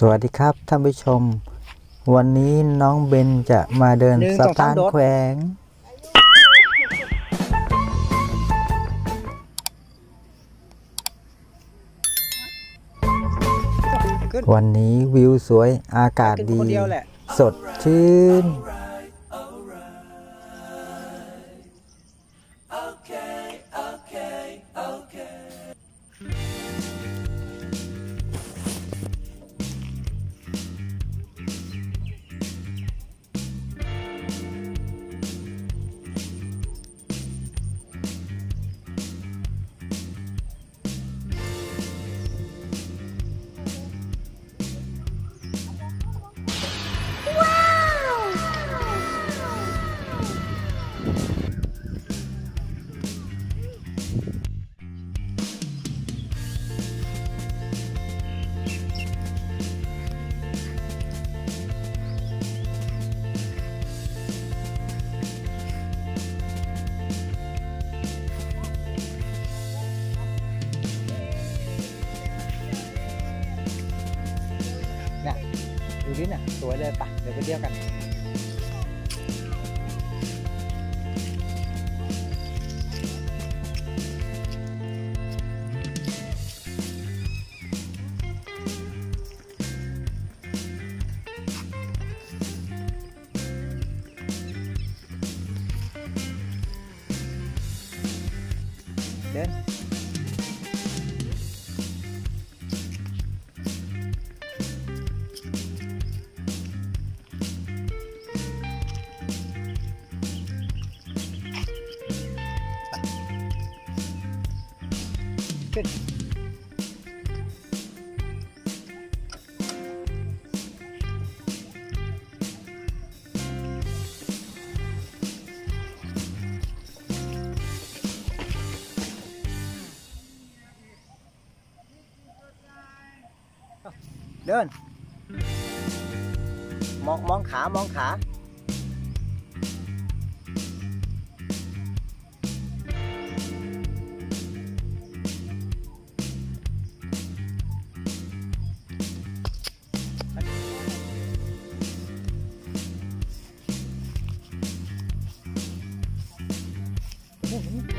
สวัสดีครับท่านผู้ชม วันนี้น้องเบนจะมาเดินหนึ่งสะสองสามพานโดด แขวง ขึ้นวันนี้วิวสวยอากาศขึ้นดี คนเดียวแหละ สดชื่นน่ ดูดิน่ะสวยเลยปะเดี๋ยวไปเที่ยวกันเดิน ขึ้น เดิน มองมองขามองขา Uhum.